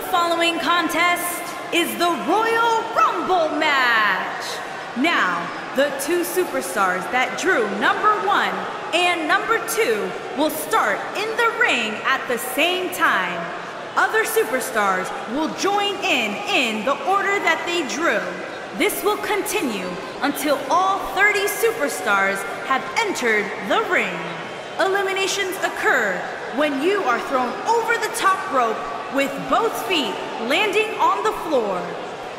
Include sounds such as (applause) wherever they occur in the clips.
The following contest is the Royal Rumble match. Now, the two superstars that drew number one and number two will start in the ring at the same time. Other superstars will join in in the order that they drew. This will continue until all 30 superstars have entered the ring. Eliminations occur when you are thrown over the top rope with both feet landing on the floor.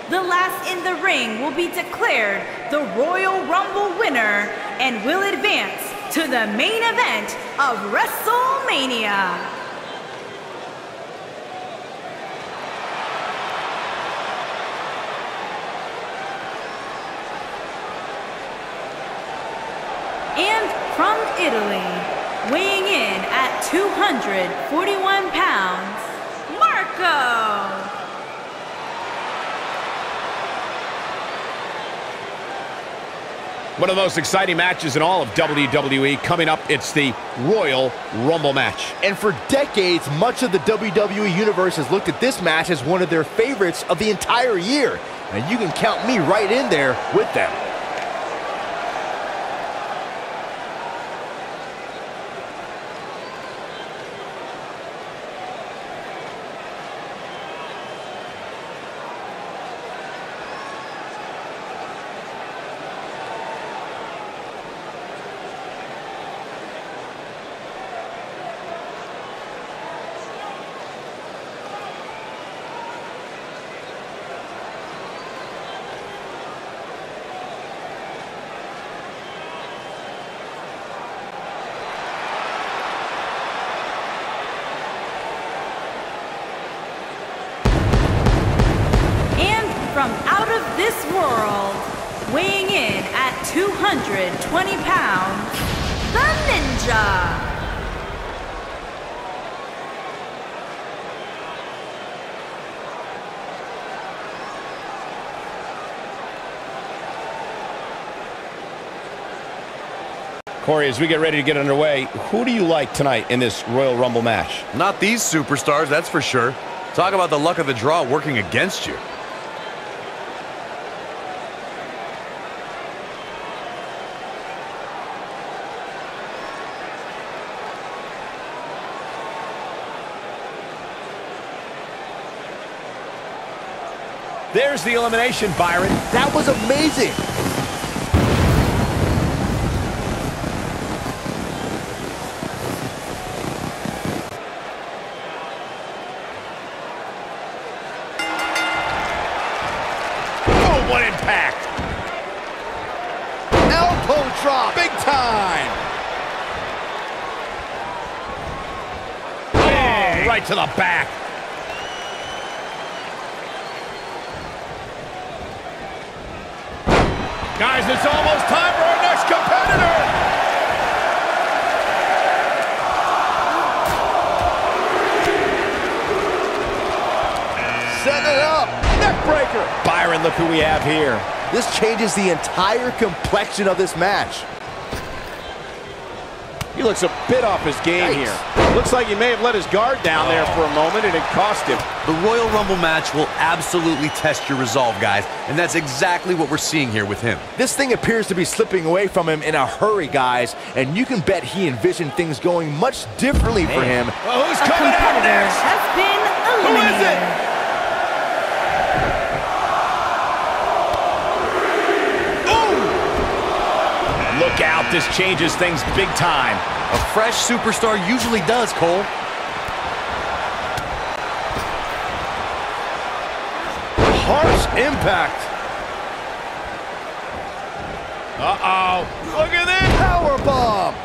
The last in the ring will be declared the Royal Rumble winner and will advance to the main event of WrestleMania. And from Italy, weighing in at 241 pounds, Marco. One of the most exciting matches in all of WWE coming up. It's the Royal Rumble match. And for decades, much of the WWE Universe has looked at this match as one of their favorites of the entire year. And you can count me right in there with them. Corey, as we get ready to get underway, who do you like tonight in this Royal Rumble match? Not these superstars, that's for sure. Talk about the luck of the draw working against you. There's the elimination, Byron. That was amazing. Oh, what impact! Elbow drop. Big time! Oh, right to the back. Guys, it's almost time for our next competitor. Set it up. Neckbreaker. Byron, look who we have here. This changes the entire complexion of this match. He looks a bit off his game Yikes. here. Looks like he may have let his guard down there oh. for a moment, and it cost him. The Royal Rumble match will absolutely test your resolve, guys, and that's exactly what we're seeing here with him. This thing appears to be slipping away from him in a hurry, guys, and you can bet he envisioned things going much differently for him. Well, who's coming out competitor next? has been Who is it? This changes things big time. A fresh superstar usually does, Cole. Harsh impact. Uh-oh. Look at this. Power bomb.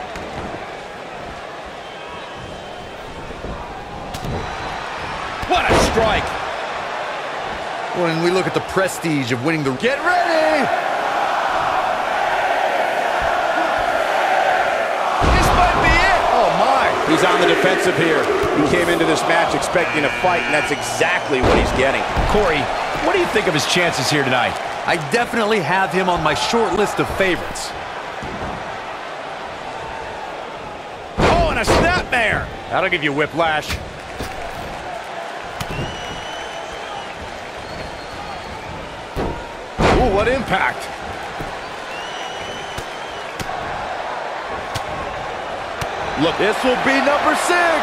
What a strike. When we look at the prestige of winning the... Get ready. he's on the defensive here. He came into this match expecting a fight, and that's exactly what he's getting. Corey, what do you think of his chances here tonight? I definitely have him on my short list of favorites. Oh, and a snapmare! That'll give you whiplash. Ooh, what impact! Look, this will be number six.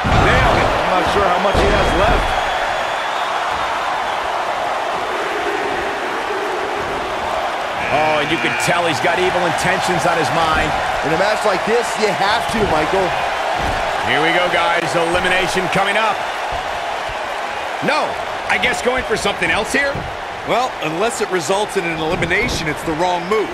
Nailed it. I'm not sure how much he has left. Oh, and you can tell he's got evil intentions on his mind. In a match like this, you have to, Michael. Here we go, guys. Elimination coming up. No, I guess going for something else here? Well, unless it results in an elimination, it's the wrong move.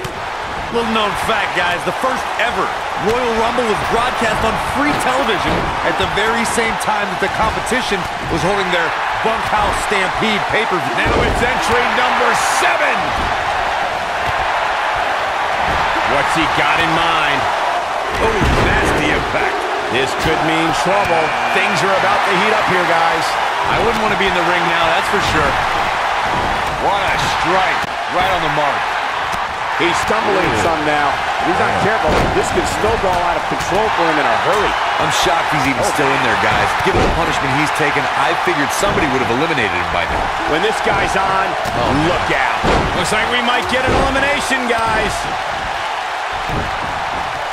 Little known fact, guys, the first ever Royal Rumble was broadcast on free television at the very same time that the competition was holding their Bunkhouse Stampede pay-per-view. Now it's entry number seven. What's he got in mind? Oh, nasty effect. This could mean trouble. Things are about to heat up here, guys. I wouldn't want to be in the ring now, that's for sure. What a strike. Right on the mark. He's stumbling some now. He's not careful, this could snowball out of control for him in a hurry. I'm shocked he's even still in there, guys. Given the punishment he's taken, I figured somebody would have eliminated him by now. When this guy's on, oh. look out. Looks like we might get an elimination, guys.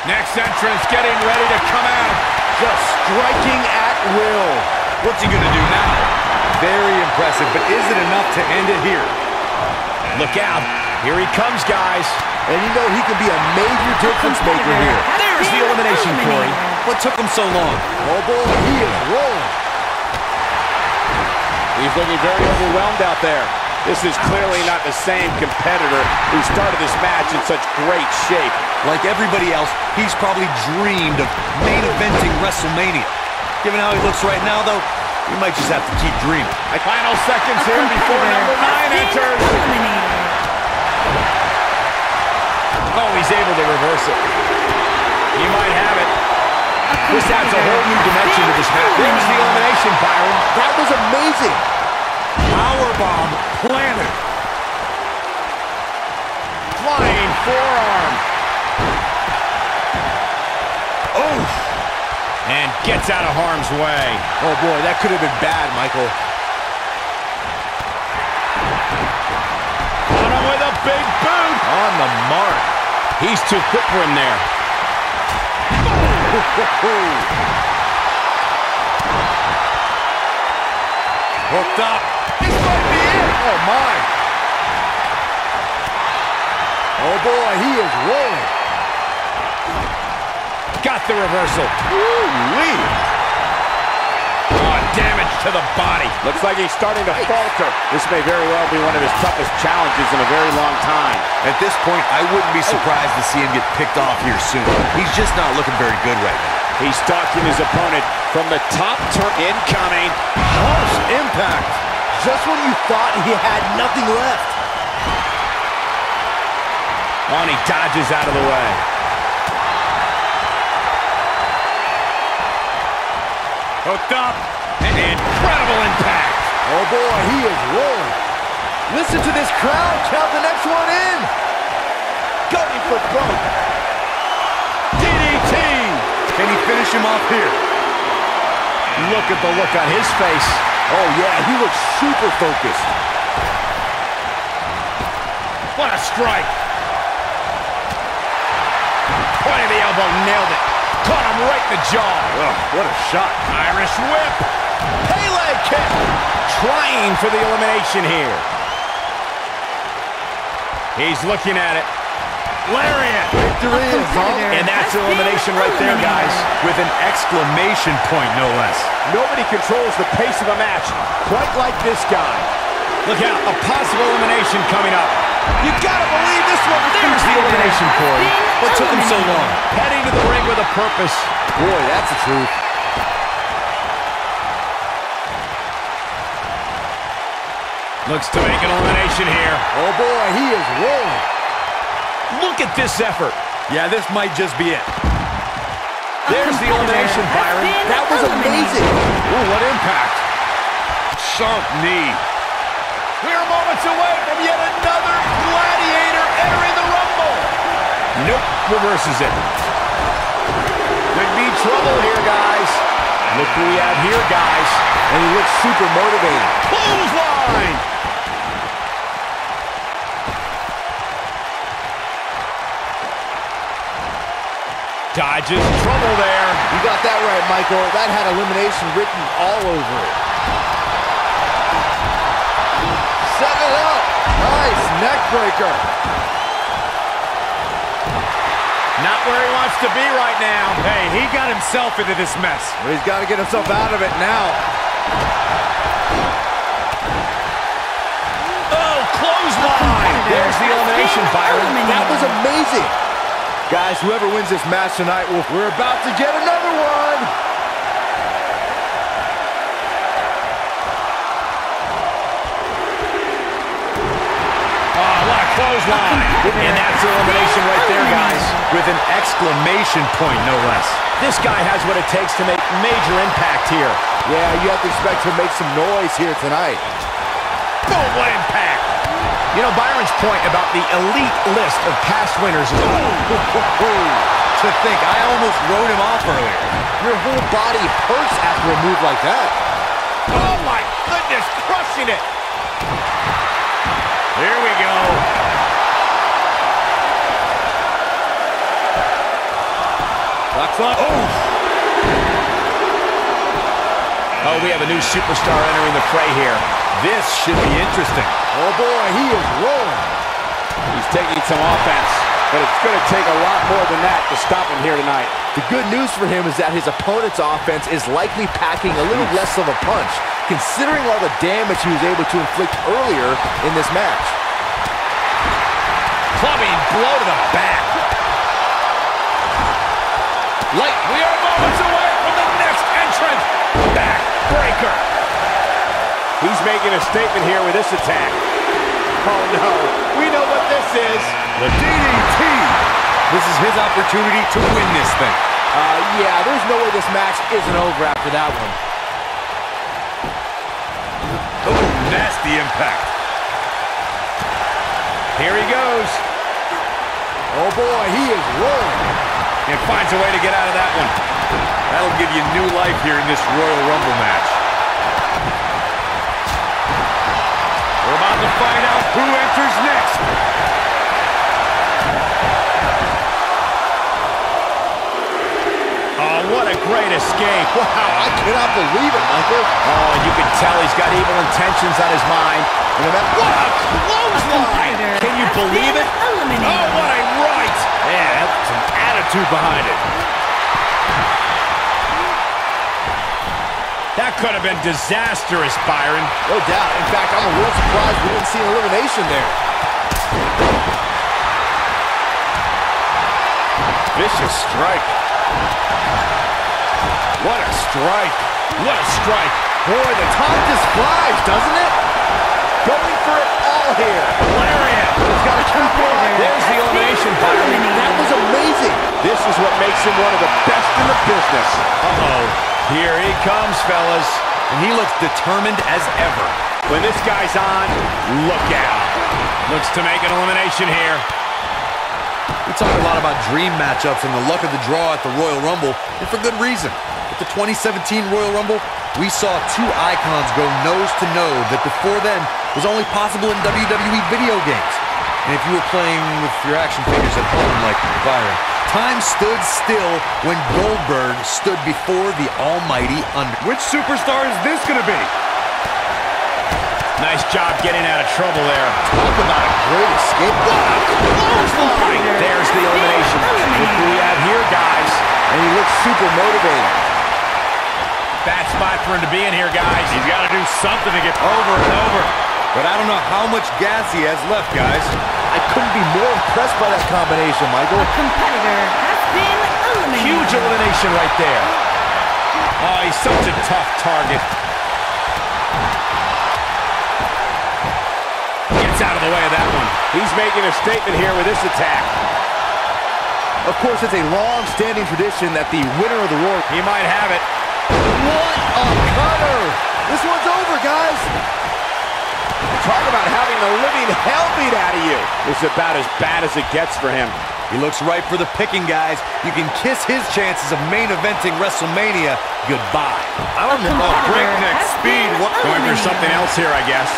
Next entrance getting ready to come out. Just striking at will. What's he going to do now? Very impressive, but is it enough to end it here? Look out. Here he comes, guys. And you know he can be a major difference maker here. There's the elimination, Corey. What took him so long? Oh, boy, he is rolling. He's looking very overwhelmed out there. This is clearly not the same competitor who started this match in such great shape. Like everybody else, he's probably dreamed of main eventing WrestleMania. Given how he looks right now, though, he might just have to keep dreaming. Final seconds here before number nine enters. Oh, he's able to reverse it. He might have it. This adds a whole new dimension to this match. There's the elimination, Byron. That was amazing. Powerbomb planted. Flying forearm. Oh. And gets out of harm's way. Oh, boy, that could have been bad, Michael. On him with a big boot. On the mark. He's too quick for him there. Hooked up. This might be it. Oh, my. Oh, boy, he is rolling. Got the reversal. Woo-wee. Damage to the body. Looks like he's starting to falter. This may very well be one of his toughest challenges in a very long time. At this point, I wouldn't be surprised to see him get picked off here soon. He's just not looking very good right now. He's stalking his opponent from the top turn incoming. Harsh impact. Just when you thought he had nothing left. Oh, he dodges out of the way. Hooked up. An incredible impact. Oh, boy, he is rolling. Listen to this crowd count the next one in. Going for broke. DDT. Can he finish him off here? Look at the look on his face. Oh, yeah, he looks super focused. What a strike. Point of the elbow, nailed it. Caught him right in the jaw. Ugh, what a shot. Irish whip. Pele kick. Trying for the elimination here. He's looking at it. Lariat. Victory is on. And that's elimination right there, guys. With an exclamation point, no less. Nobody controls the pace of a match quite like this guy. Look out, a possible elimination coming up. You gotta believe this one. There's the elimination, Corey. What took him so long? Heading to the ring with a purpose. Boy, that's the truth. Looks to make an elimination here. Oh, boy, he is rolling. Look at this effort. Yeah, this might just be it. There's the elimination, Byron. That was amazing. Ooh, what impact. Sharp knee. We're moments away from yet another gladiator entering the Rumble. Nope, reverses it. Could be trouble here, guys. Look who we have here, guys. And he looks super motivated. Clothesline line. Dodges trouble there. You got that right, Michael. That had elimination written all over it. Set it up. Nice neck breaker. Not where he wants to be right now. Hey, he got himself into this mess. Well, he's got to get himself out of it now. Clothesline. There's the elimination, Byron. That was amazing. Guys, whoever wins this match tonight, well, we're about to get another one. Oh, what a clothesline. And that's the elimination right there, guys. With an exclamation point, no less. This guy has what it takes to make major impact here. Yeah, you have to expect to make some noise here tonight. Boom, what impact. You know, Byron's point about the elite list of past winners is... (laughs) To think, I almost wrote him off earlier. Your whole body hurts after a move like that. Oh, my goodness, crushing it. Here we go. Locks on. Oh, Oh, we have a new superstar entering the fray here. This should be interesting. Oh boy, he is rolling. He's taking some offense, but it's going to take a lot more than that to stop him here tonight. The good news for him is that his opponent's offense is likely packing a little less of a punch, considering all the damage he was able to inflict earlier in this match. Clubbing blow to the back. Light, we are moments away from the next entrant. Backbreaker. He's making a statement here with this attack. Oh no, we know what this is. The DDT. This is his opportunity to win this thing. Uh, yeah, there's no way this match isn't over after that one. Oh, nasty impact. Here he goes. Oh boy, he is rolling. And finds a way to get out of that one. That'll give you new life here in this Royal Rumble match. Great escape. Wow, I cannot believe it, Michael. Oh, and you can tell he's got evil intentions on his mind. And no matter- What a clothesline! Can you believe it? Eliminated. Oh, what a right! Yeah, that's some attitude behind it. That could have been disastrous, Byron. No doubt. In fact, I'm a little surprised we didn't see an elimination there. Vicious strike. What a strike. What a strike. Boy, the time just flies, doesn't it? Going for it all here. Lariat. He's got to keep going. There's the elimination, Byron. That was amazing. This is what makes him one of the best in the business. Uh-oh. Here he comes, fellas. And he looks determined as ever. When this guy's on, look out. Looks to make an elimination here. We talk a lot about dream matchups and the luck of the draw at the Royal Rumble, and for good reason. At the 2017 Royal Rumble, we saw two icons go nose to nose that before then was only possible in WWE video games. And if you were playing with your action figures at home like Byron, time stood still when Goldberg stood before the almighty Under. Which superstar is this going to be? Nice job getting out of trouble there. Talk about a great escape. Clothesline. There's the elimination. Look who we have here, guys. And he looks super motivated. Bad spot for him to be in here, guys. He's got to do something to get over and over. But I don't know how much gas he has left, guys. I couldn't be more impressed by that combination, Michael. Competitor has been eliminated. Huge elimination right there. Oh, he's such a tough target. Gets out of the way of that one. He's making a statement here with this attack. Of course, it's a long-standing tradition that the winner of the war... He might have it. What a cutter! This one's over, guys! Talk about having the living hell beat out of you. This is about as bad as it gets for him. He looks ripe for the picking, guys. You can kiss his chances of main eventing WrestleMania goodbye. I don't know. Breakneck speed. What, going for something else here, I guess.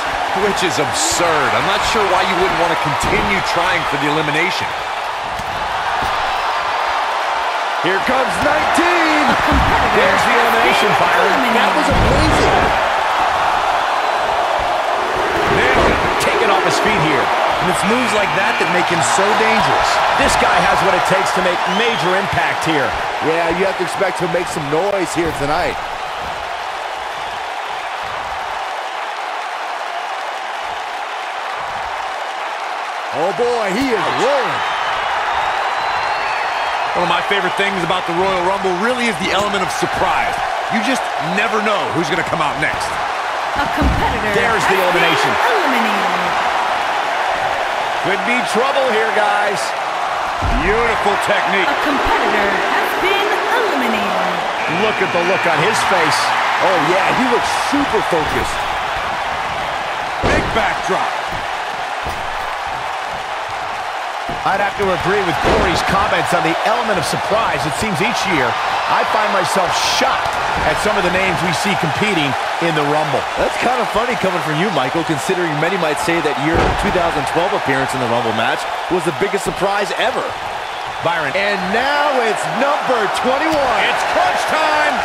Which is absurd. I'm not sure why you wouldn't want to continue trying for the elimination. Here comes 19. There's the elimination, Byron. That was amazing. Nailed it. Taken off his feet here. And it's moves like that that make him so dangerous. This guy has what it takes to make major impact here. Yeah, you have to expect to make some noise here tonight. Oh boy, he is rolling. One of my favorite things about the Royal Rumble really is the element of surprise. You just never know who's going to come out next. A competitor There's the elimination. eliminated. Could be trouble here, guys. Beautiful technique. A competitor has been eliminated. Look at the look on his face. Oh yeah, he looks super focused. Big backdrop. I'd have to agree with Corey's comments on the element of surprise. It seems each year I find myself shocked at some of the names we see competing in the Rumble. That's kind of funny coming from you, Michael, considering many might say that your 2012 appearance in the Rumble match was the biggest surprise ever. Byron. And now it's number 21. It's crunch time.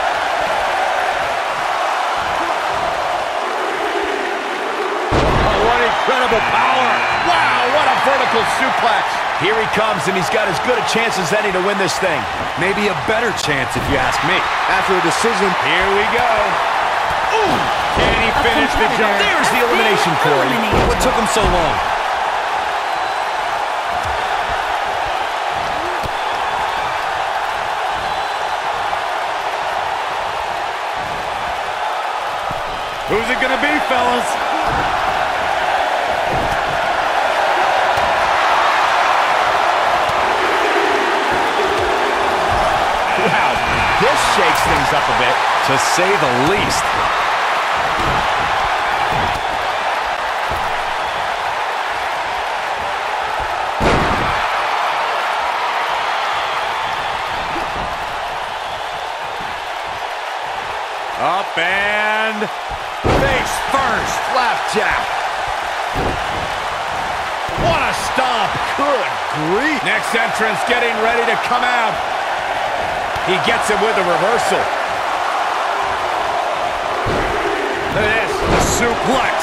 Oh, what incredible power. Wow, what a vertical suplex. Here he comes, and he's got as good a chance as any to win this thing. Maybe a better chance if you ask me. After a decision, Here we go. Ooh, can he finish the job? There's the elimination, Corey. What took him so long? Who's it going to be, fellas? Things up a bit. To say the least. Up and face first. Flapjack. What a stop, Good grief. Next entrance getting ready to come out. He gets it with a reversal. Look at this. The suplex.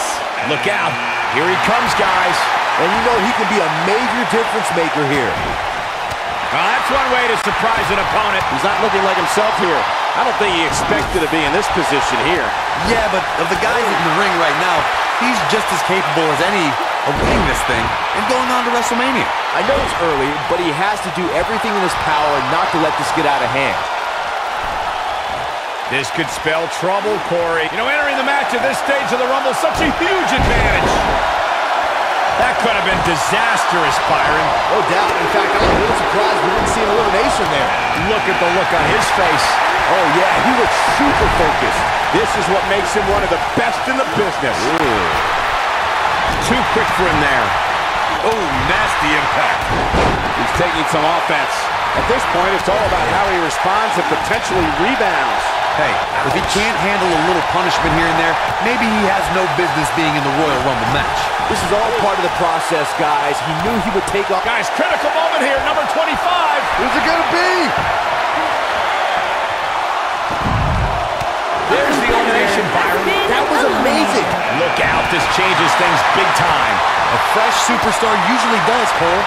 Look out. Here he comes, guys. and you know he can be a major difference maker here. Well, that's one way to surprise an opponent. He's not looking like himself here. I don't think he expected to be in this position here. Yeah, but of the guys in the ring right now, he's just as capable as any of winning this thing and going on to WrestleMania. I know it's early, but he has to do everything in his power not to let this get out of hand. This could spell trouble, Corey. You know, entering the match at this stage of the Rumble such a huge advantage. That could have been disastrous, Byron. No doubt. In fact, I'm a little surprised we didn't see an elimination there. Look at the look on his face. Oh yeah, he looks super focused. This is what makes him one of the best in the business. Too quick for him there. Oh, nasty impact. He's taking some offense. At this point, it's all about how he responds and potentially rebounds. Hey, if he can't handle a little punishment here and there, maybe he has no business being in the Royal Rumble match. This is all part of the process, guys. He knew he would take off. Guys, critical moment here, number 25. Who's it gonna be? Amazing. Look out, this changes things big time. A fresh superstar usually does, Cole.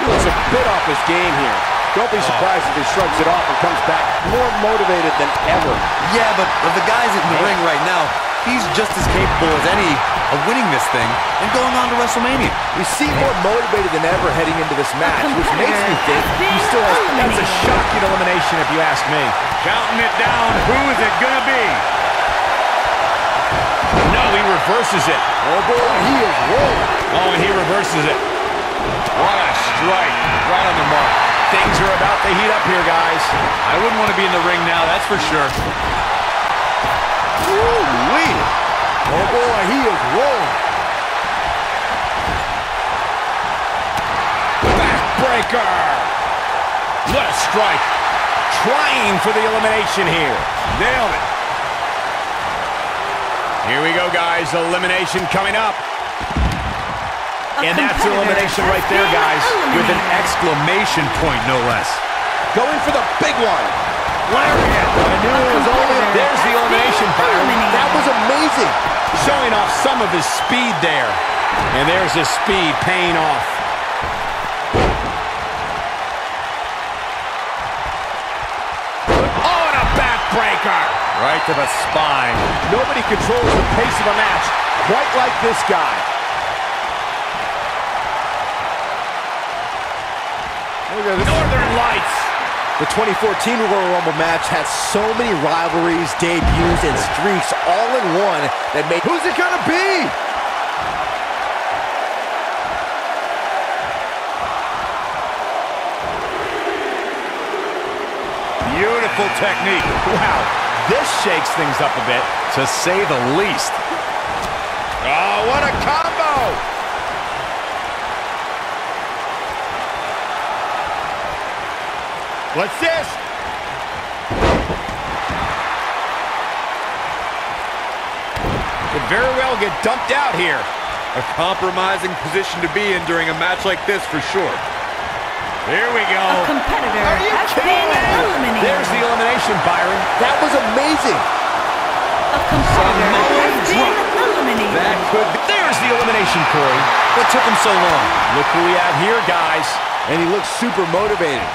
He looks a bit off his game here. Don't be oh. surprised if he shrugs it off and comes back more motivated than ever. Yeah, but of the guys in the ring right now, he's just as capable as any of winning this thing and going on to WrestleMania. We seemed more motivated than ever heading into this match, which makes me think he still has. That's a shocking elimination if you ask me. Counting it down. Who is it going to be? Reverses it. Oh boy, he is rolling. Oh, and he reverses it. What a strike. Right on the mark. Things are about to heat up here, guys. I wouldn't want to be in the ring now, that's for sure. Woo-wee. Oh boy, he is rolling. Backbreaker. What a strike. Trying for the elimination here. Nailed it. Here we go, guys. Elimination coming up. And that's elimination right there, guys. With an exclamation point, no less. Going for the big one. Lariat. I knew it was only... There's the elimination, Byron. That was amazing. Showing off some of his speed there. And there's his speed paying off. Oh, and a backbreaker. Right to the spine. Nobody controls the pace of a match quite like this guy. Look at this. Northern Lights. The 2014 Royal Rumble match had so many rivalries, debuts, and streaks all in one that made... Who's it gonna be? Beautiful technique. Wow, this shakes things up a bit, to say the least. Oh, what a combo! What's this? Could very well get dumped out here. A compromising position to be in during a match like this for sure. Here we go. A competitor Are you has kidding been me? eliminated. There's the elimination, Byron. That was amazing. A competitor has been eliminated. That could be. There's the elimination, Corey. What took him so long? Look who we have here, guys. And he looks super motivated.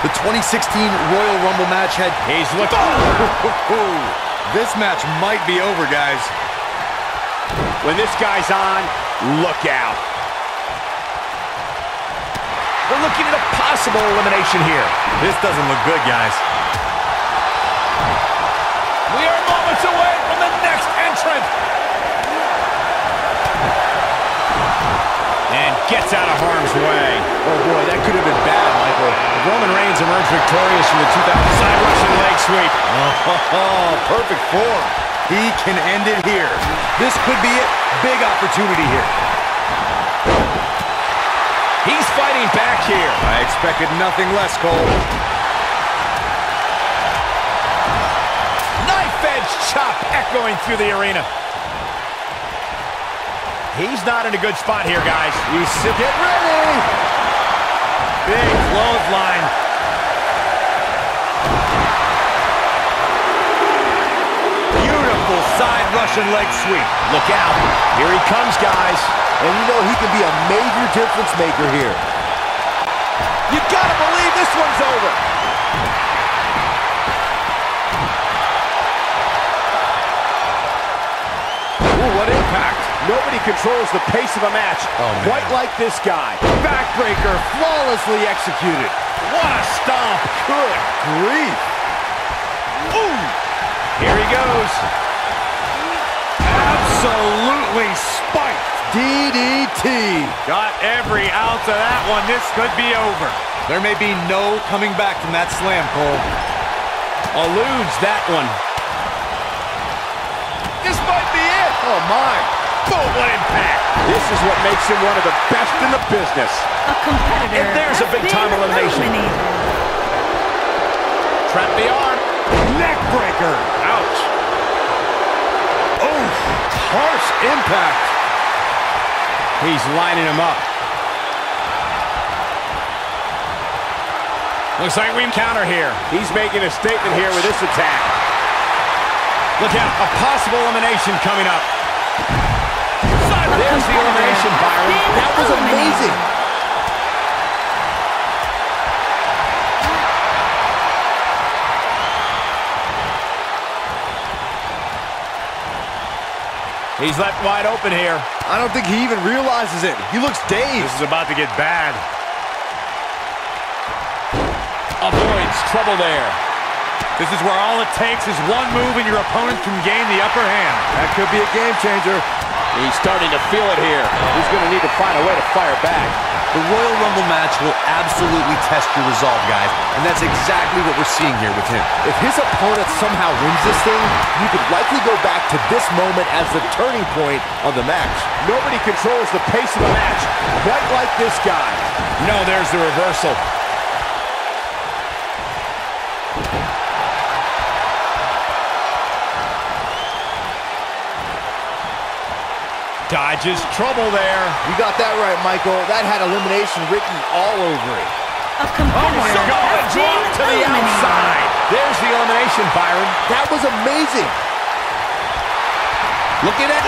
The 2016 Royal Rumble match had... He's looking. Oh! (laughs) This match might be over, guys. When this guy's on, look out. We're looking at a possible elimination here. This doesn't look good, guys. We are moments away from the next entrant. And gets out of harm's way. Oh boy, that could have been bad, Michael. Roman Reigns emerged victorious from the 2000 side Russian leg sweep. Oh, (laughs) perfect form. He can end it here. This could be it. Big opportunity here. Fighting back here. I expected nothing less, Cole. Knife edge chop echoing through the arena. He's not in a good spot here, guys. He's get ready. Big clothesline. Beautiful side Russian leg sweep. Look out. Here he comes, guys. And you know he can be a major difference maker here. You gotta believe this one's over. Ooh, what impact. Nobody controls the pace of a match oh, quite like this guy. Backbreaker flawlessly executed. What a stomp. Good grief. Ooh. Here he goes. Absolutely spiked. DDT. Got every ounce of that one. This could be over. There may be no coming back from that slam, Cole. Eludes that one. This might be it. Oh, my. Boom, what impact. This is what makes him one of the best in the business. A competitor And there's a big-time elimination. eliminated. Trap the arm. Neck breaker. Ouch. Harsh impact. He's lining him up. Looks like we counter here. He's making a statement here with this attack. Look out, a possible elimination coming up. There's the elimination, Byron. That was amazing. He's left wide open here. I don't think he even realizes it. He looks dazed. This is about to get bad. Avoids trouble there. This is where all it takes is one move and your opponent can gain the upper hand. That could be a game changer. He's starting to feel it here. He's going to need to find a way to fire back. The Royal Rumble match will absolutely test your resolve, guys. And that's exactly what we're seeing here with him. If his opponent somehow wins this thing, you could likely go back to this moment as the turning point of the match. Nobody controls the pace of the match quite like this guy. No, there's the reversal. Dodges trouble there. You got that right, Michael. That had elimination written all over it. Oh a competitor has been to the outside. There's the elimination, Byron. That was amazing. Look at that.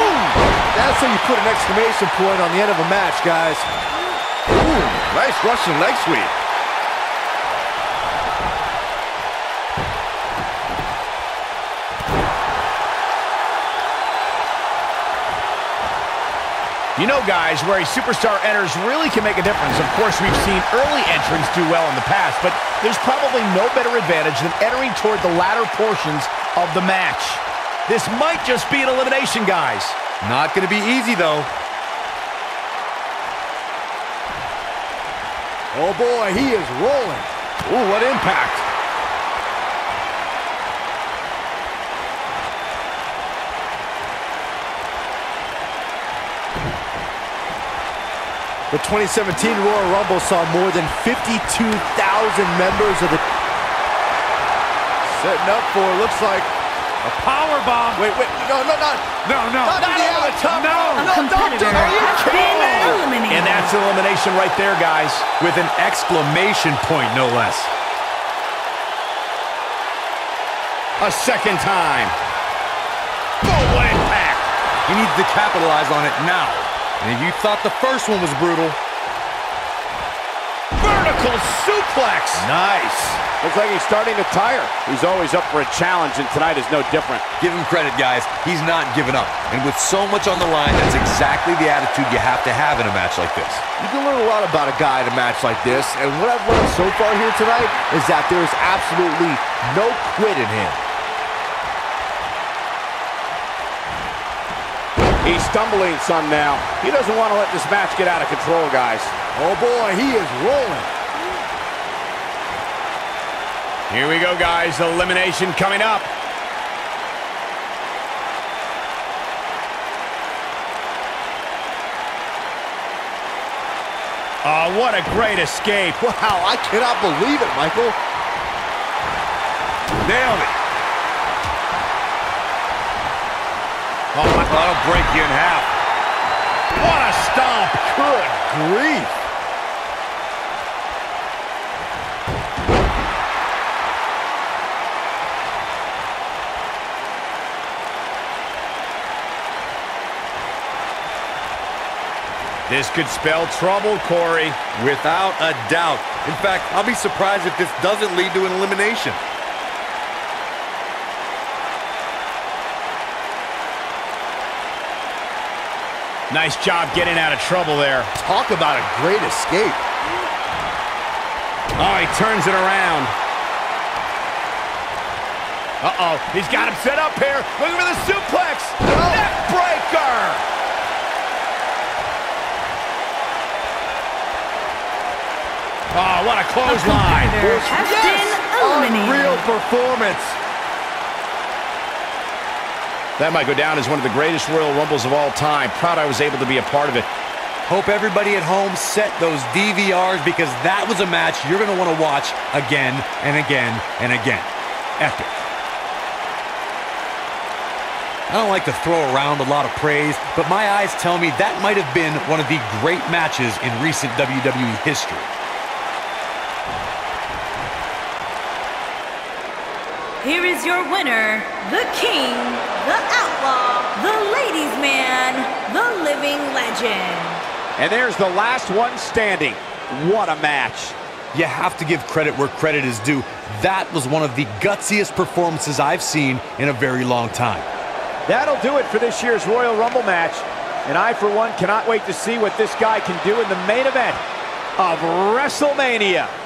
That's how you put an exclamation point on the end of a match, guys. Ooh, nice Russian leg sweep. You know, guys, where a superstar enters really can make a difference. Of course, we've seen early entrants do well in the past, but there's probably no better advantage than entering toward the latter portions of the match. This might just be an elimination, guys. Not going to be easy, though. Oh boy, he is rolling. Ooh, what impact. The 2017 Royal Rumble saw more than 52,000 members of the... Setting up for, looks like... A power bomb. Wait, wait, no, no, not... No, no. Not to the over the top. No. A competitor has been eliminated. And that's elimination right there, guys. With an exclamation point, no less. A second time. Boom, what impact. He needs to capitalize on it now. And you thought the first one was brutal, Vertical suplex. Nice. Looks like he's starting to tire. He's always up for a challenge, and tonight is no different. give him credit, guys. He's not giving up. And with so much on the line, that's exactly the attitude you have to have in a match like this. You can learn a lot about a guy in a match like this, and what I've learned so far here tonight is that there is absolutely no quit in him. He's stumbling some now. He doesn't want to let this match get out of control, guys. Oh boy, he is rolling. Here we go, guys. Elimination coming up. Oh, what a great escape. Wow, I cannot believe it, Michael. Nailed it. Oh, my, that'll break you in half. What a stomp. Good grief. This could spell trouble, Corey. Without a doubt. In fact, I'll be surprised if this doesn't lead to an elimination. Nice job getting out of trouble there. Talk about a great escape. Oh, he turns it around. Uh-oh, he's got him set up here. Looking for the suplex. Neck breaker. Oh, what a A clothesline. competitor has been eliminated. Unreal performance. That might go down as one of the greatest Royal Rumbles of all time. Proud I was able to be a part of it. Hope everybody at home set those DVRs because that was a match you're going to want to watch again and again and again. Epic. I don't like to throw around a lot of praise, but my eyes tell me that might have been one of the great matches in recent WWE history. Here is your winner, the King, the Outlaw, the Ladies Man, the Living Legend. And there's the last one standing. What a match. You have to give credit where credit is due. That was one of the gutsiest performances I've seen in a very long time. That'll do it for this year's Royal Rumble match. And I, for one, cannot wait to see what this guy can do in the main event of WrestleMania.